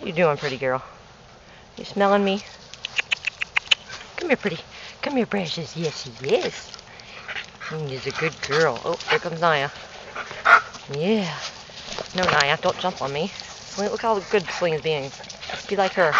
You doing, pretty girl? You smelling me? Come here, pretty. Come here, precious. Yes, she is. She's a good girl. Oh, here comes Naya. Yeah. No, Naya, don't jump on me. Look how good Celine's being. Be like her.